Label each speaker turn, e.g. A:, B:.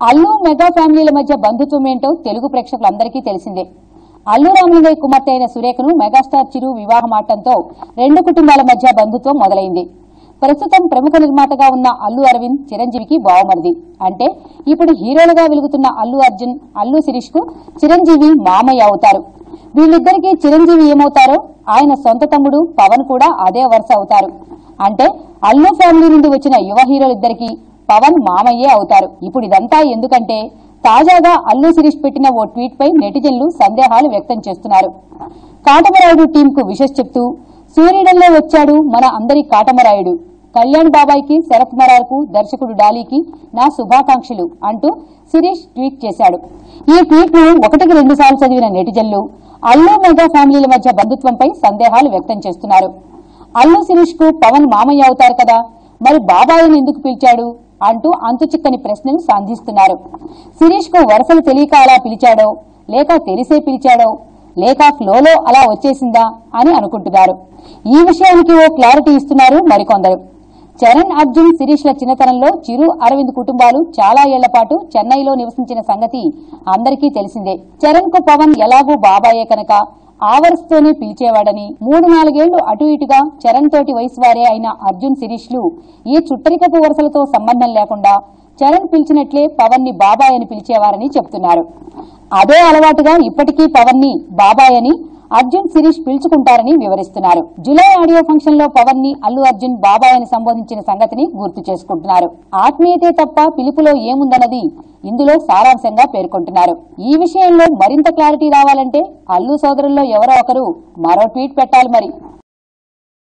A: Allu mega ఫ్యామిలీల మధ్య బంధుత్వం ఏంటో తెలుగు ప్రేక్షకులందరికీ తెలిసిందే. అల్లు రామలింగయ్య కుమార్తె అయిన సురేఖను మెగాస్టార్ చిరు వివాహం ఆడటంతో రెండు కుటుంబాల మధ్య బంధుత్వం మొదలైంది. ప్రస్తుతం ప్రముఖ నిర్మాతగా ఉన్న అల్లు అరవింద్ చిరంజీవికి బావమరిది. అంటే ఇప్పుడు హీరోలుగా వెలుగుతున్న అల్లు అర్జున్ అల్లు శిరీష్కు చిరంజీవి మామయ్య అవుతారు. వీళ్ళిద్దరికీ చిరంజీవి ఏమవుతారో ఆయన సొంత తమ్ముడు పవన్ కూడా అదే వరుస అవుతారు. అంటే అల్లు ఫ్యామిలీ నుండి వచ్చిన యువ హీరోలిద్దరికీ పవన్ మామయ్యే అవుతారు. ఇప్పుడు ఇదంతా ఎందుకంటే తాజాగా అల్లు శిరీష్ పెట్టిన ఓ ట్వీట్ పై నెటిజన్లు సందేహాలు వ్యక్తం చేస్తున్నారు. కాటమరాయుడు టీం కు విషస్ చెప్తూ సూర్యుడంలో వచ్చాడు మన అందరి కాటమరాయుడు. కళ్యాణ్ బాబాయ్కి శరత్ మరార్కు దర్శకుడు డాలీకి నా శుభాకాంక్షలు అంటూ శిరీష్ ట్వీట్ చేశాడు. ఈ ట్వీట్ను ఒకటికి రెండు సార్లు చదివిన నెటిజన్లు అల్లు మెగా ఫ్యామిలీల మధ్య బంధుత్వంపై సందేహాలు వ్యక్తం చేస్తున్నారు. అల్లు శిరీష్కు పవన్ మామయ్య అవుతారు కదా మరి బాబాయ్ని ఎందుకు పిలిచాడు? అంటూ అంతుచిక్కని ప్రశ్నలు సంధిస్తున్నారు. శిరీష్కు వరుసలు తెలియక అలా పిలిచాడో లేక తెలిసే పిలిచాడో లేక ఫ్లోలో అలా వచ్చేసిందా అని అనుకుంటున్నారు. ఈ విషయానికి ఓ క్లారిటీ ఇస్తున్నారు మరికొందరు. చరణ్ అర్జున్ శిరీష్ల చిన్నతనంలో చిరు అరవింద్ కుటుంబాలు చాలా ఏళ్ళపాటు చెన్నైలో నివసించిన సంగతి అందరికీ తెలిసిందే. చరణ్కు పవన్ ఎలాగూ బాబాయే కనుక ఆ పిలిచేవాడని మూడు నాలుగేళ్ళు అటు ఇటుగా చరణ్ తోటి వయసు వారే అయిన అర్జున్ శిరీష్లు ఏ చుట్టరికపు వరుసలతో సంబంధం లేకుండా చరణ్ పిలిచినట్లే పవన్ని బాబాయ్ అని పిలిచేవారని చెప్తున్నారు. అదే అలవాటుగా ఇప్పటికీ పవన్ని బాబాయ్ అని అర్జున్ శిరీష్ పిలుచుకుంటారని వివరిస్తున్నారు. జులై ఆడియో ఫంక్షన్లో పవన్ని అల్లు అర్జున్ బాబాయ్ అని సంబోధించిన సంగతిని గుర్తు చేసుకుంటున్నారు. ఆత్మీయతే తప్ప పిలుపులో ఏముందన్నది ఇందులో సారాంశంగా పేర్కొంటున్నారు. ఈ విషయంలో మరింత క్లారిటీ రావాలంటే అల్లు సోదరుల్లో ఎవరో ఒకరు మరో ట్వీట్ పెట్టాలి మరి.